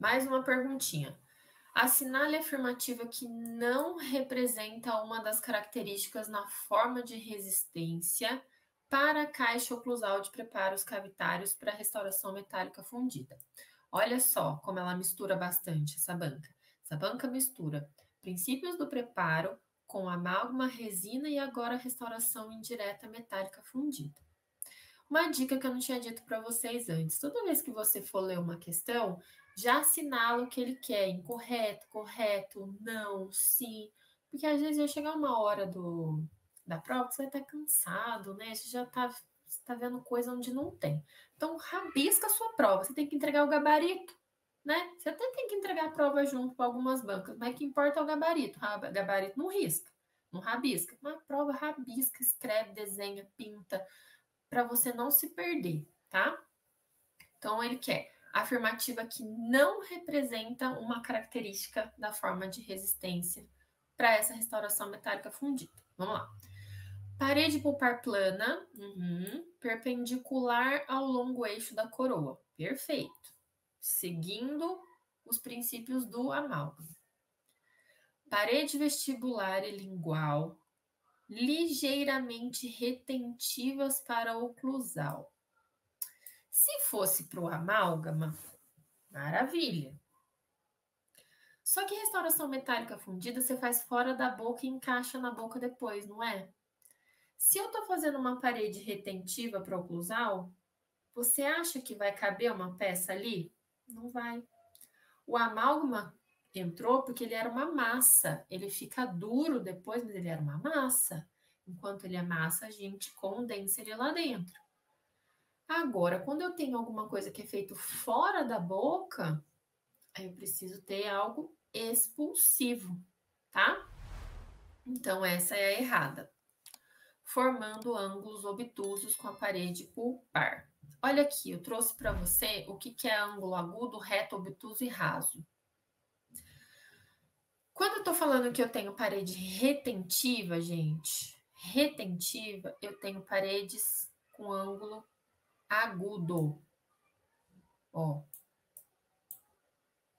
Mais uma perguntinha. Assinale a afirmativa que não representa uma das características na forma de resistência para a caixa oclusal de preparos cavitários para restauração metálica fundida. Olha só como ela mistura bastante essa banca. Essa banca mistura princípios do preparo com amálgama, resina e agora restauração indireta metálica fundida. Uma dica que eu não tinha dito para vocês antes: toda vez que você for ler uma questão, já assinala o que ele quer, incorreto, correto, não, sim, porque às vezes vai chegar uma hora do, da prova que você vai estar cansado, né? Você já está tá vendo coisa onde não tem. Então, rabisca a sua prova, você tem que entregar o gabarito, né? Você até tem que entregar a prova junto com algumas bancas, mas o que importa é o gabarito. O gabarito não risca, não rabisca. Mas prova rabisca, escreve, desenha, pinta para você não se perder, tá? Então, ele quer afirmativa que não representa uma característica da forma de resistência para essa restauração metálica fundida. Vamos lá. Parede pulpar plana, uhum, perpendicular ao longo eixo da coroa. Perfeito. Seguindo os princípios do amálgama. Parede vestibular e lingual, ligeiramente retentivas para oclusal. Se fosse para o amálgama, maravilha. Só que restauração metálica fundida você faz fora da boca e encaixa na boca depois, não é? Se eu estou fazendo uma parede retentiva para oclusal, você acha que vai caber uma peça ali? Não vai. O amálgama entrou porque ele era uma massa. Ele fica duro depois, mas ele era uma massa. Enquanto ele é massa, a gente condensa ele lá dentro. Agora, quando eu tenho alguma coisa que é feito fora da boca, aí eu preciso ter algo expulsivo, tá? Então, essa é a errada. Formando ângulos obtusos com a parede pulpar. Olha aqui, eu trouxe para você o que, que é ângulo agudo, reto, obtuso e raso. Quando eu tô falando que eu tenho parede retentiva, gente, retentiva, eu tenho paredes com ângulo agudo. Ó.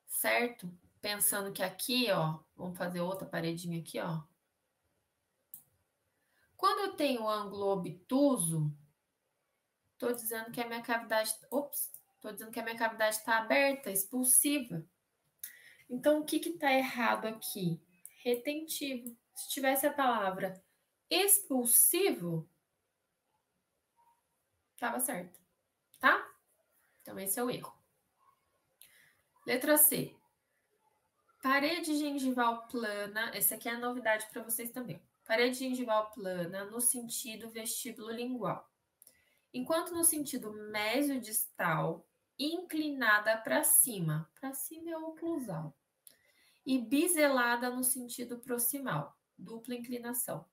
Certo? Pensando que aqui, ó, vamos fazer outra paredinha aqui, ó. Quando eu tenho ângulo obtuso, tô dizendo que a minha cavidade, ops, tô dizendo que a minha cavidade está aberta, expulsiva. Então, o que está errado aqui? Retentivo. Se tivesse a palavra expulsivo, estava certo, tá? Então, esse é o erro. Letra C. Parede gengival plana. Essa aqui é a novidade para vocês também. Parede gengival plana no sentido vestíbulo lingual. Enquanto no sentido mesodistal, inclinada para cima. Para cima é oclusal e biselada no sentido proximal, dupla inclinação.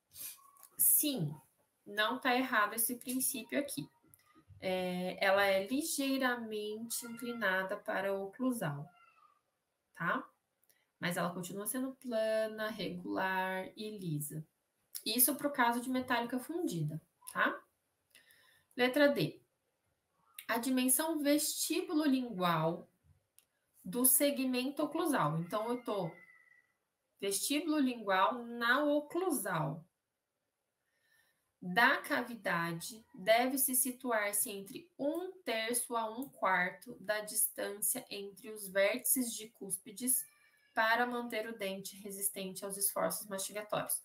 Sim, não está errado esse princípio aqui. É, ela é ligeiramente inclinada para o oclusal, tá? Mas ela continua sendo plana, regular e lisa. Isso para o caso de metálica fundida, tá? Letra D. A dimensão vestíbulo lingual do segmento oclusal. Então, eu tô vestíbulo lingual na oclusal. Da cavidade deve-se situar-se entre um terço a um quarto da distância entre os vértices de cúspides para manter o dente resistente aos esforços mastigatórios.